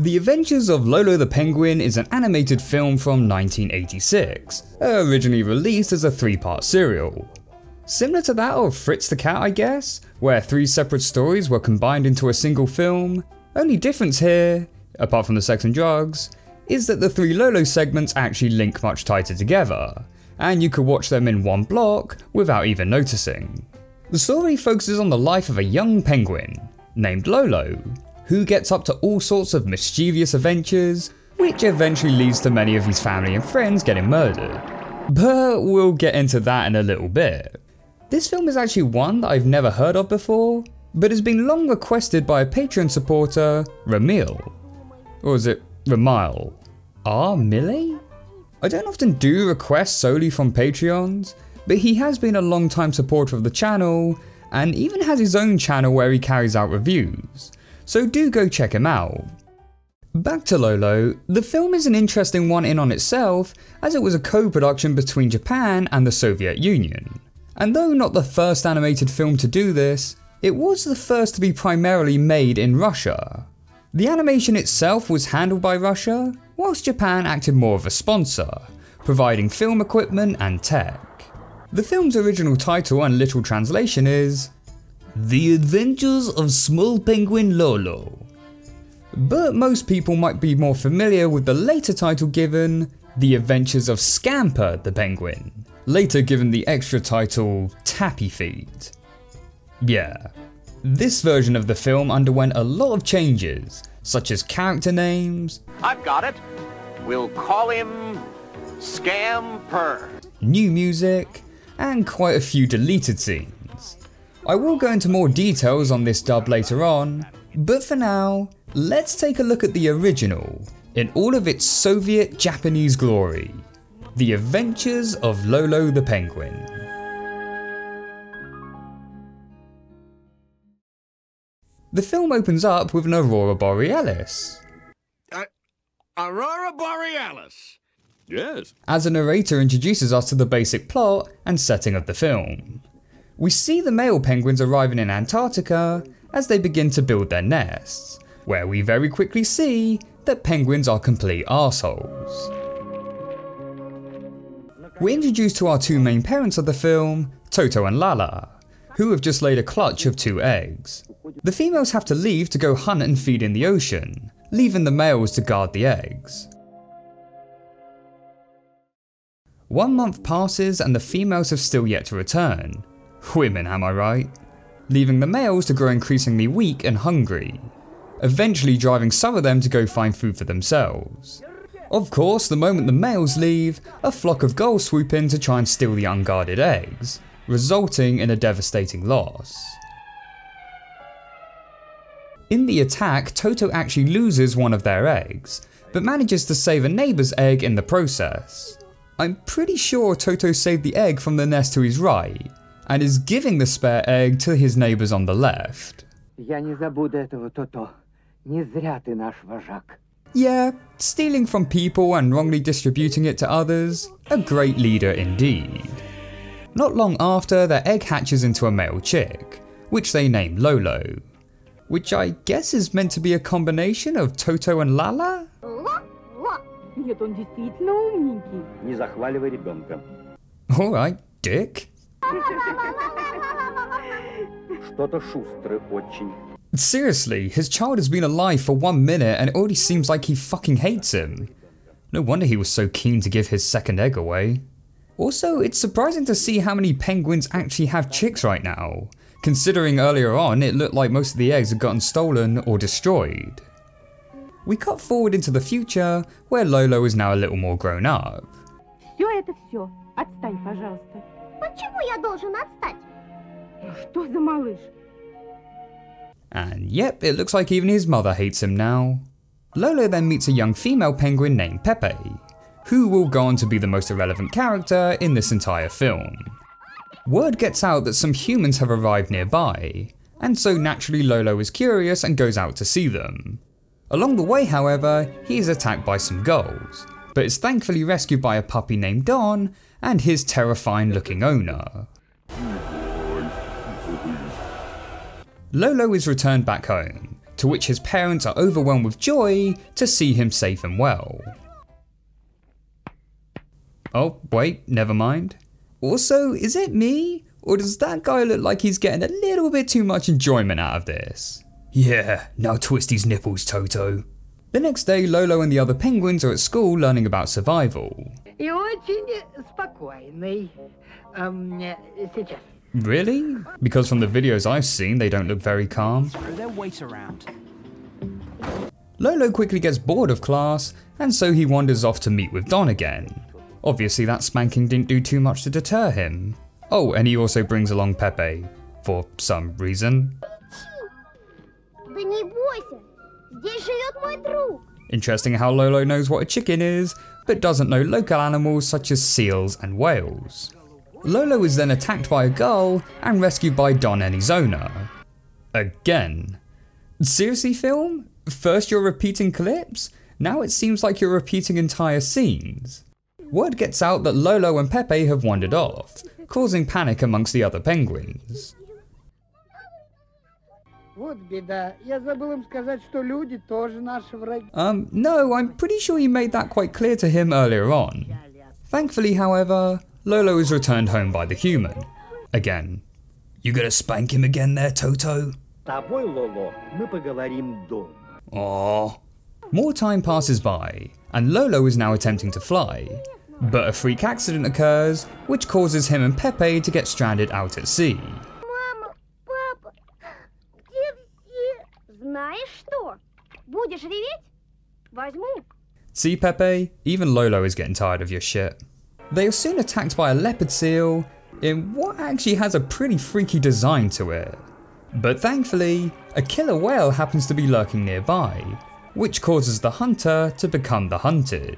The Adventures of Lolo the Penguin is an animated film from 1986, originally released as a three part serial. Similar to that of Fritz the Cat, I guess, where three separate stories were combined into a single film. Only difference here, apart from the sex and drugs, is that the three Lolo segments actually link much tighter together, and you could watch them in one block without even noticing. The story focuses on the life of a young penguin named Lolo, who gets up to all sorts of mischievous adventures, which eventually leads to many of his family and friends getting murdered. But we'll get into that in a little bit. This film is actually one that I've never heard of before, but has been long requested by a Patreon supporter, Ramil. Or is it Ramile? R. Ah, Millie? I don't often do requests solely from Patreons, but he has been a long time supporter of the channel, and even has his own channel where he carries out reviews, so do go check him out. Back to Lolo, the film is an interesting one in on itself, as it was a co-production between Japan and the Soviet Union. And though not the first animated film to do this, it was the first to be primarily made in Russia. The animation itself was handled by Russia, whilst Japan acted more of a sponsor, providing film equipment and tech. The film's original title and literal translation is The Adventures of Small Penguin Lolo. But most people might be more familiar with the later title given, The Adventures of Scamper the Penguin, later given the extra title Tappy Feet. Yeah. This version of the film underwent a lot of changes, such as character names, I've got it. We'll call him Scamper. new music, and quite a few deleted scenes. I will go into more details on this dub later on, but for now, let's take a look at the original in all of its Soviet Japanese glory The Adventures of Lolo the Penguin. The film opens up with an aurora borealis, Aurora Borealis. Yes. as a narrator introduces us to the basic plot and setting of the film. We see the male penguins arriving in Antarctica as they begin to build their nests, where we very quickly see that penguins are complete assholes. We're introduced to our two main parents of the film, Toto and Lala, who have just laid a clutch of two eggs. The females have to leave to go hunt and feed in the ocean, leaving the males to guard the eggs. One month passes and the females have still yet to return. Women, am I right? Leaving the males to grow increasingly weak and hungry, eventually driving some of them to go find food for themselves. Of course, the moment the males leave, a flock of gulls swoop in to try and steal the unguarded eggs, resulting in a devastating loss. In the attack, Toto actually loses one of their eggs, but manages to save a neighbour's egg in the process. I'm pretty sure Toto saved the egg from the nest to his right, and is giving the spare egg to his neighbours on the left. Я не забуду этого, Тото. Не зря ты наш вожак. Yeah, stealing from people and wrongly distributing it to others, a great leader indeed. Not long after, their egg hatches into a male chick, which they name Lolo, which I guess is meant to be a combination of Toto and Lala? Нет, он действительно умненький. Не захваливай ребенка. Alright, dick. Что-то шустрый очень. Seriously, his child has been alive for one minute and it already seems like he fucking hates him. No wonder he was so keen to give his second egg away. Also, it's surprising to see how many penguins actually have chicks right now, considering earlier on it looked like most of the eggs had gotten stolen or destroyed. We cut forward into the future, where Lolo is now a little more grown up. Все это все. Отстань, пожалуйста. Почему я должен отстать? Ну Что за малыш? And yep, it looks like even his mother hates him now. Lolo then meets a young female penguin named Pepe, who will go on to be the most irrelevant character in this entire film. Word gets out that some humans have arrived nearby, and so naturally Lolo is curious and goes out to see them. Along the way, however, he is attacked by some gulls, but is thankfully rescued by a puppy named Don and his terrifying looking owner. Lolo is returned back home to which his parents are overwhelmed with joy to see him safe and well. Oh, wait, never mind. Also, is it me? Or does that guy look like he's getting a little bit too much enjoyment out of this? Yeah, now twist his nipples, Toto. The next day, Lolo and the other penguins are at school learning about survival. Really? Because from the videos I've seen, they don't look very calm. Throw their weight around. Lolo quickly gets bored of class, and so he wanders off to meet with Don again. Obviously, that spanking didn't do too much to deter him. Oh, and he also brings along Pepe, for some reason. Interesting how Lolo knows what a chicken is, but doesn't know local animals such as seals and whales. Lolo is then attacked by a gull and rescued by Don and his owner. Again. Seriously, film? First you're repeating clips? Now it seems like you're repeating entire scenes. Word gets out that Lolo and Pepe have wandered off, causing panic amongst the other penguins. Вот беда. Я забыл им сказать, что люди тоже наши враги. Um, no, I'm pretty sure you made that quite clear to him earlier on. Thankfully, however, Lolo is returned home by the human. Again. You gonna spank him again there, Toto? С тобой, Лоло, мы поговорим дома. Aww. More time passes by, and Lolo is now attempting to fly. But a freak accident occurs, which causes him and Pepe to get stranded out at sea. Знаешь что? Будешь реветь? Возьму. See, Pepe? Even Lolo is getting tired of your shit. They are soon attacked by a leopard seal in what actually has a pretty freaky design to it. But thankfully, a killer whale happens to be lurking nearby, which causes the hunter to become the hunted.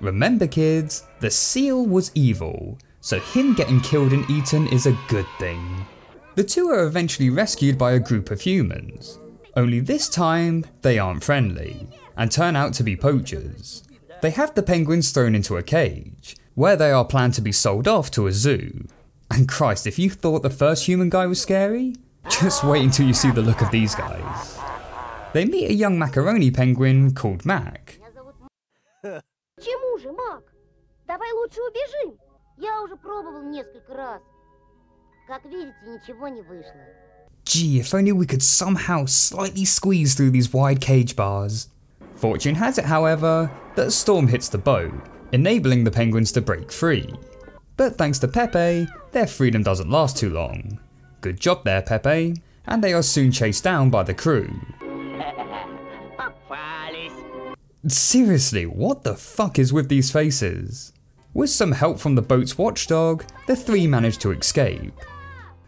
Remember kids, the seal was evil, so him getting killed and eaten is a good thing. The two are eventually rescued by a group of humans, only this time they aren't friendly, and turn out to be poachers. They have the penguins thrown into a cage, where they are planned to be sold off to a zoo. And Christ, if you thought the first human guy was scary, just wait until you see the look of these guys. They meet a young macaroni penguin called Mac. Меня зовут М- Чему же, Мак? Давай лучше убежим. Я уже пробовал несколько раз. Как видите, ничего не вышло. Gee, if only we could somehow slightly squeeze through these wide cage bars. Fortune has it, however, that a storm hits the boat, enabling the penguins to break free. But thanks to Pepe, their freedom doesn't last too long. Good job there, Pepe, and they are soon chased down by the crew. Seriously, what the fuck is with these faces? With some help from the boat's watchdog, the three manage to escape.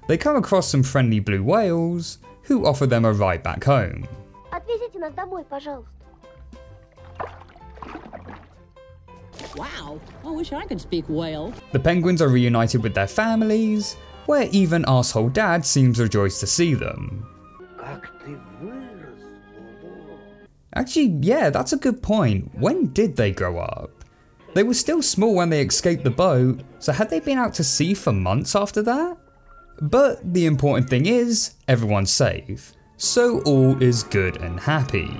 they come across some friendly blue whales who offer them a ride back home. Wow, I wish I could speak whale. The penguins are reunited with their families, where even asshole dad seems rejoiced to see them. Actually, yeah, that's a good point. When did they grow up? They were still small when they escaped the boat, so had they been out to sea for months after that? But the important thing is, everyone's safe, so all is good and happy.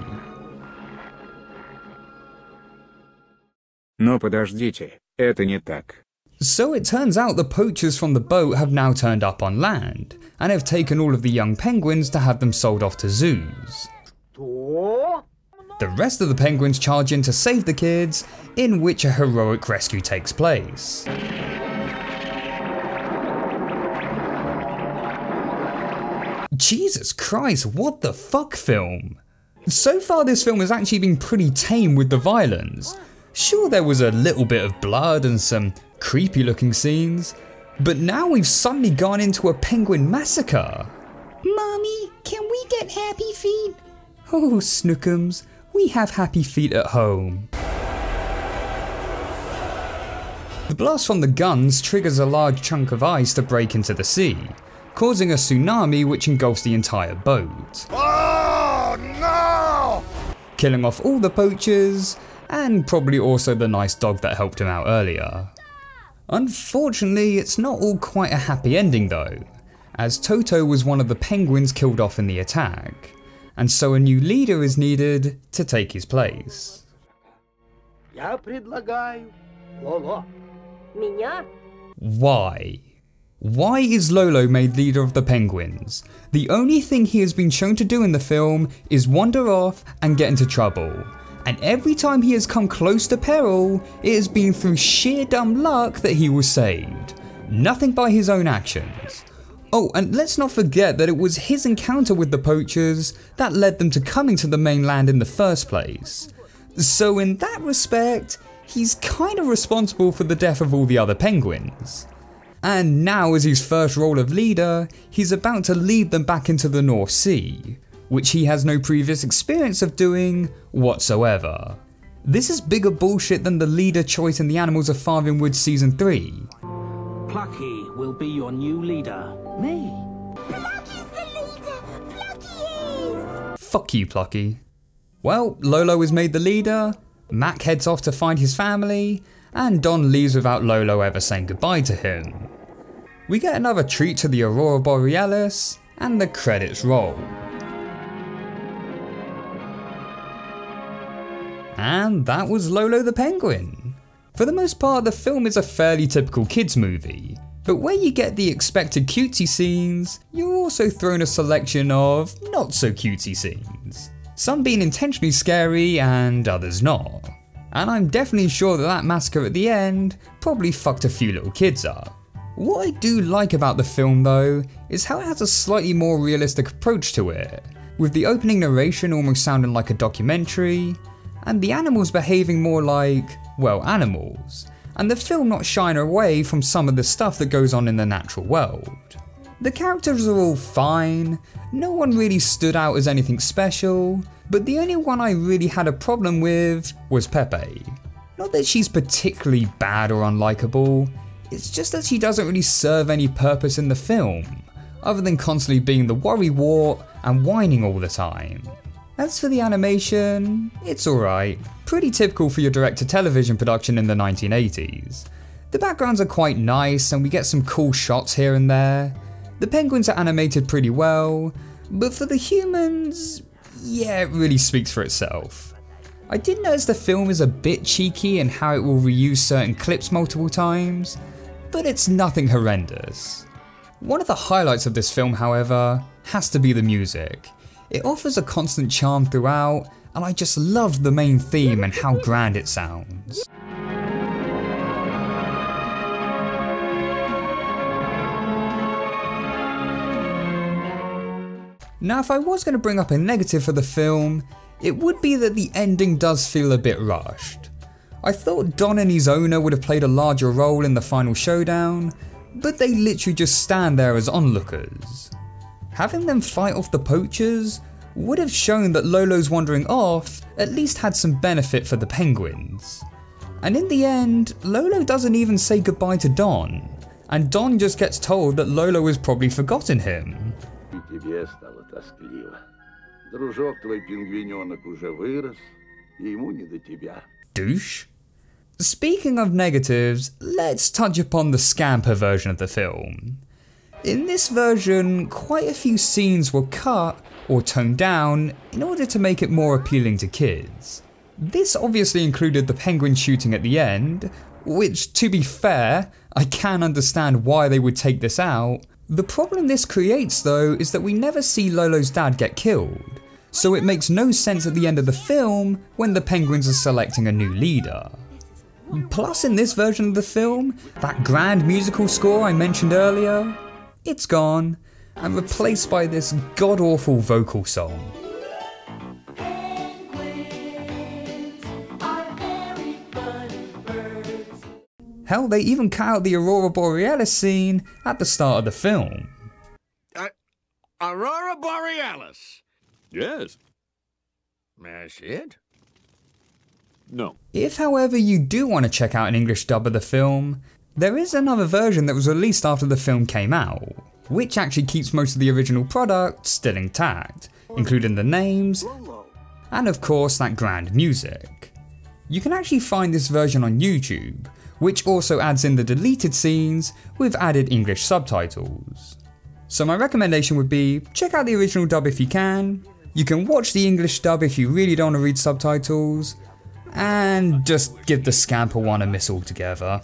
Но подождите, это не так. So it turns out the poachers from the boat have now turned up on land, and have taken all of the young penguins to have them sold off to zoos. Что? The rest of the penguins charge in to save the kids, in which a heroic rescue takes place. Jesus Christ, what the fuck film? So far, this film has actually been pretty tame with the violence. Sure, there was a little bit of blood and some creepy looking scenes, but now we've suddenly gone into a penguin massacre. Mommy, can we get happy feet? Oh, Snookums, we have happy feet at home. The blast from the guns triggers a large chunk of ice to break into the sea, causing a tsunami which engulfs the entire boat. Oh no! Killing off all the poachers, and probably also the nice dog that helped him out earlier. Unfortunately, it's not all quite a happy ending though, as Toto was one of the penguins killed off in the attack, and so a new leader is needed to take his place. Why? Why is Lolo made leader of the penguins? The only thing he has been shown to do in the film is wander off and get into trouble. And every time he has come close to peril, it has been through sheer dumb luck that he was saved. Nothing by his own actions. Oh, and let's not forget that it was his encounter with the poachers that led them to coming to the mainland in the first place. So, in that respect, he's kind of responsible for the death of all the other penguins. And now, as his first role of leader, he's about to lead them back into the North Sea, which he has no previous experience of doing whatsoever. This is bigger bullshit than the leader choice in The Animals of Farthing Woods Season 3. Plucky will be your new leader. Me. Plucky's the leader! Plucky is! Fuck you, Plucky. Well, Lolo is made the leader, Mac heads off to find his family, and Don leaves without Lolo ever saying goodbye to him. We get another treat to the Aurora Borealis, and the credits roll. And that was Lolo the Penguin. For the most part, the film is a fairly typical kids movie, but where you get the expected cutesy scenes, you're also thrown a selection of not so cutesy scenes. Some being intentionally scary and others not. And I'm definitely sure that that massacre at the end probably fucked a few little kids up. What I do like about the film though is how it has a slightly more realistic approach to it, with the opening narration almost sounding like a documentary, and the animals behaving more like, well, animals, and the film not shying away from some of the stuff that goes on in the natural world. The characters are all fine, no one really stood out as anything special, but the only one I really had a problem with was Pepe. Not that she's particularly bad or unlikable, it's just that she doesn't really serve any purpose in the film, other than constantly being the worrywart and whining all the time. As for the animation, it's alright, pretty typical for your direct to television production in the 1980s. The backgrounds are quite nice and we get some cool shots here and there. The penguins are animated pretty well, but for the humans, yeah, it really speaks for itself. I did notice the film is a bit cheeky in how it will reuse certain clips multiple times, but it's nothing horrendous. One of the highlights of this film, however, has to be the music. It offers a constant charm throughout, and I just love the main theme and how grand it sounds. Now, if I was going to bring up a negative for the film, it would be that the ending does feel a bit rushed. I thought Don and his owner would have played a larger role in the final showdown, but they literally just stand there as onlookers. Having them fight off the poachers would have shown that Lolo's wandering off at least had some benefit for the penguins. And in the end, Lolo doesn't even say goodbye to Don, and Don just gets told that Lolo has probably forgotten him И тебе стало тоскливо. Дружок твой пингвиненок уже вырос, и ему не до тебя. Douche. Speaking of negatives, let's touch upon the scamper version of the film. In this version, quite a few scenes were cut or toned down in order to make it more appealing to kids. This obviously included the penguin shooting at the end, which, to be fair, I can understand why they would take this out. the problem this creates, though, is that we never see Lolo's dad get killed, so it makes no sense at the end of the film when the penguins are selecting a new leader. Plus, in this version of the film, that grand musical score I mentioned earlier, it's gone and replaced by this god awful vocal song. Hell, they even cut out the Aurora Borealis scene at the start of the film. Uh, Aurora Borealis? Yes. That's it? No. If, however, you do want to check out an English dub of the film, there is another version that was released after the film came out, which actually keeps most of the original product still intact, including the names, and of course that grand music. You can actually find this version on YouTube, which also adds in the deleted scenes with added English subtitles. So my recommendation would be check out the original dub if you can. You can watch the English dub if you really don't want to read subtitles. And just give the Scamper one a miss altogether.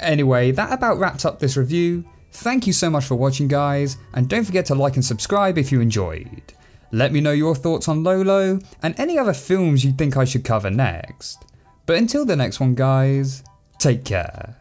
Anyway, that about wraps up this review. Thank you so much for watching guys, and don't forget to like and subscribe if you enjoyed. Let me know your thoughts on Lolo, and any other films you think I should cover next. But until the next one guys, take care.